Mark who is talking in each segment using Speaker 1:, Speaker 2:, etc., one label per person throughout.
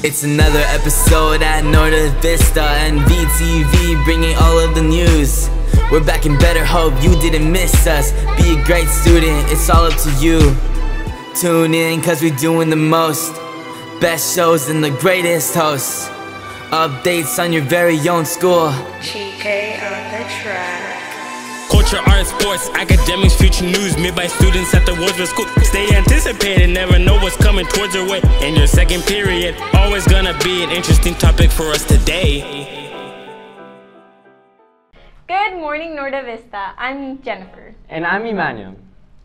Speaker 1: It's another episode at Norte Vista NVTV bringing all of the news. We're back in better hope you didn't miss us. Be a great student, it's all up to you. Tune in cause we're doing the most. Best shows and the greatest hosts. Updates on your very own school.
Speaker 2: GK on the track.
Speaker 3: Culture, art, sports, academics, future news made by students at the Woodsville School. Stay anticipated, never know what's coming towards your way. In your second period, always gonna be an interesting topic for us today.
Speaker 4: Good morning, Norte Vista. I'm Jennifer.
Speaker 5: And I'm Emmanuel.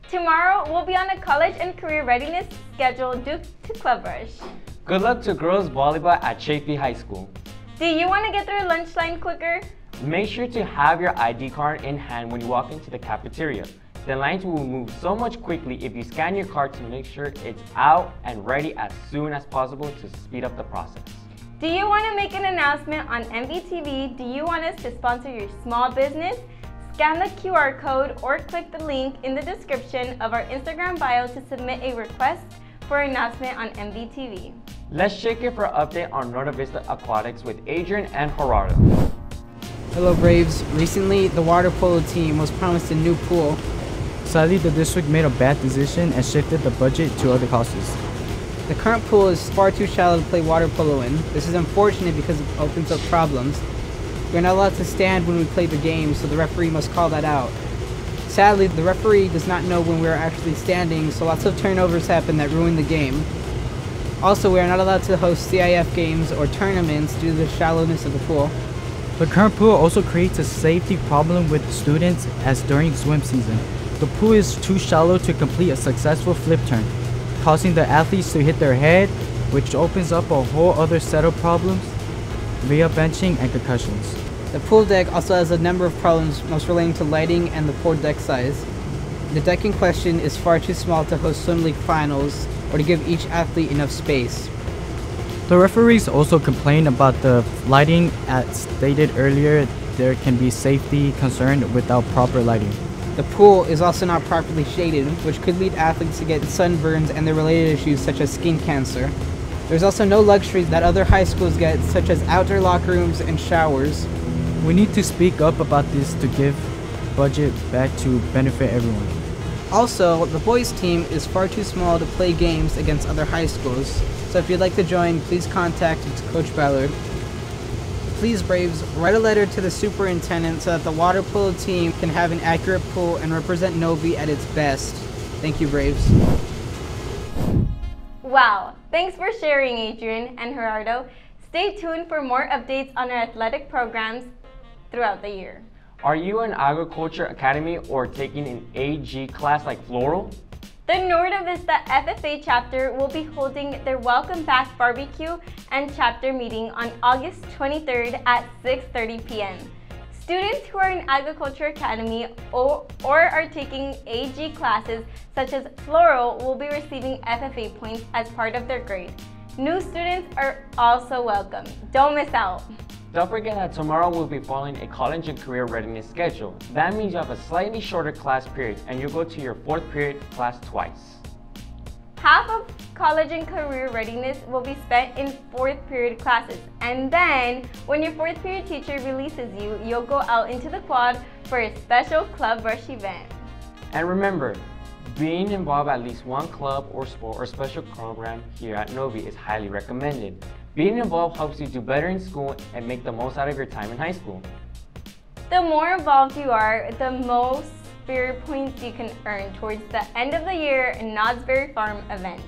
Speaker 4: Tomorrow, we'll be on a college and career readiness schedule due to Club Rush.
Speaker 5: Good luck to girls volleyball at Chaffey High School.
Speaker 4: Do you want to get through lunch line quicker?
Speaker 5: Make sure to have your ID card in hand when you walk into the cafeteria. The lines will move so much quickly if you scan your card to make sure it's out and ready as soon as possible to speed up the process.
Speaker 4: Do you want to make an announcement on NVTV? Do you want us to sponsor your small business? Scan the QR code or click the link in the description of our Instagram bio to submit a request for announcement on NVTV.
Speaker 5: Let's check it for an update on Norte Vista Aquatics with Adrian and Gerardo.
Speaker 6: Hello Braves. Recently, the water polo team was promised a new pool.
Speaker 7: Sadly, the district made a bad decision and shifted the budget to other causes.
Speaker 6: The current pool is far too shallow to play water polo in. This is unfortunate because it opens up problems. We are not allowed to stand when we play the game, so the referee must call that out. Sadly, the referee does not know when we are actually standing, so lots of turnovers happen that ruin the game. Also, we are not allowed to host CIF games or tournaments due to the shallowness of the pool.
Speaker 7: The current pool also creates a safety problem with students as during swim season. The pool is too shallow to complete a successful flip turn, causing the athletes to hit their head, which opens up a whole other set of problems via benching and concussions.
Speaker 6: The pool deck also has a number of problems, most relating to lighting and the poor deck size. The deck in question is far too small to host swim league finals or to give each athlete enough space.
Speaker 7: The referees also complained about the lighting as stated earlier there can be safety concern without proper lighting.
Speaker 6: The pool is also not properly shaded, which could lead athletes to get sunburns and their related issues such as skin cancer. There's also no luxuries that other high schools get, such as outdoor locker rooms and showers.
Speaker 7: We need to speak up about this to give budget back to benefit everyone.
Speaker 6: Also, the boys team is far too small to play games against other high schools, so if you'd like to join, please contact Coach Ballard. Please, Braves, write a letter to the superintendent so that the water polo team can have an accurate pool and represent Novi at its best. Thank you, Braves.
Speaker 4: Wow, thanks for sharing, Adrian and Gerardo. Stay tuned for more updates on our athletic programs throughout the year.
Speaker 5: Are you an agriculture academy or taking an AG class like Floral?
Speaker 4: The Norte Vista FFA chapter will be holding their Welcome Back barbecue and chapter meeting on August 23rd at 6.30 p.m. Students who are in Agriculture Academy or, or are taking AG classes such as Floral will be receiving FFA points as part of their grade. New students are also welcome. Don't miss out.
Speaker 5: Don't forget that tomorrow we'll be following a college and career readiness schedule. That means you have a slightly shorter class period and you'll go to your fourth period class twice.
Speaker 4: Half of college and career readiness will be spent in fourth period classes. And then, when your fourth period teacher releases you, you'll go out into the quad for a special Club Rush event.
Speaker 5: And remember, being involved at least one club or sport or special program here at Novi is highly recommended. Being involved helps you do better in school and make the most out of your time in high school.
Speaker 4: The more involved you are, the most spirit points you can earn towards the end of the year Knott's Berry Farm event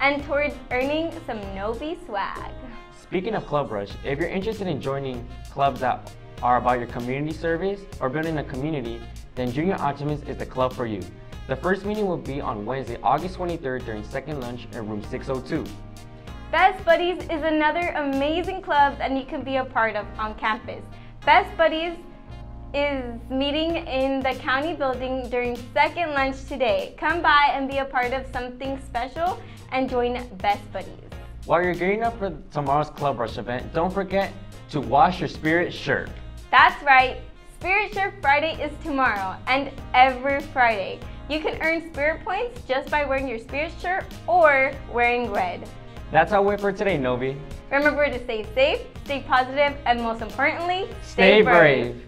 Speaker 4: and towards earning some Novi swag.
Speaker 5: Speaking of Club Rush, if you're interested in joining clubs that are about your community service or building a community, then Junior Optimist is the club for you. The first meeting will be on Wednesday, August 23rd during second lunch in room 602.
Speaker 4: Best Buddies is another amazing club that you can be a part of on campus. Best Buddies is meeting in the county building during second lunch today. Come by and be a part of something special and join Best Buddies.
Speaker 5: While you're gearing up for tomorrow's Club Rush event, don't forget to wash your Spirit shirt.
Speaker 4: That's right, Spirit Shirt Friday is tomorrow and every Friday. You can earn Spirit points just by wearing your Spirit shirt or wearing red.
Speaker 5: That's our way for today, Novi.
Speaker 4: Remember to stay safe, stay positive, and most importantly,
Speaker 5: Stay brave.